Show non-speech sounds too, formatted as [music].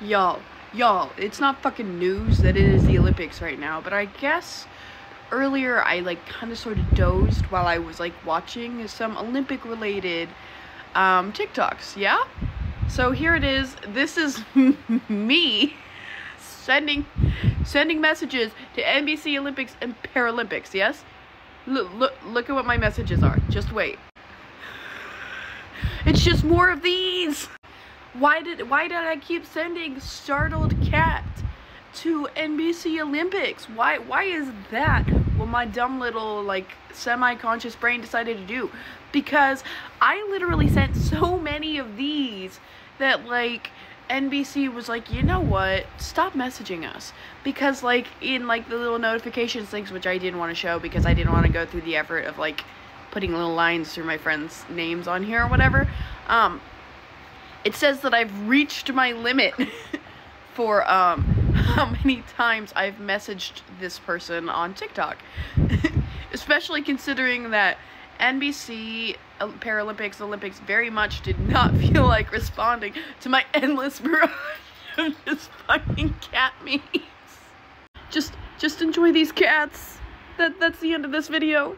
Y'all, y'all, it's not fucking news that it is the Olympics right now, but I guess earlier I like kind of sort of dozed while I was like watching some Olympic related um, TikToks, yeah? So here it is. This is [laughs] me sending sending messages to NBC Olympics and Paralympics, yes? Look, look, look at what my messages are. Just wait. It's just more of these. Why did why did I keep sending startled cat to NBC Olympics? Why why is that what my dumb little like semi-conscious brain decided to do? Because I literally sent so many of these that like NBC was like, you know what? Stop messaging us because like in like the little notifications things which I didn't want to show because I didn't want to go through the effort of like putting little lines through my friends' names on here or whatever. Um, it says that I've reached my limit [laughs] for um, [laughs] how many times I've messaged this person on TikTok. [laughs] Especially considering that NBC Paralympics Olympics very much did not feel like responding to my endless barrage of just fucking cat memes. Just just enjoy these cats. That that's the end of this video.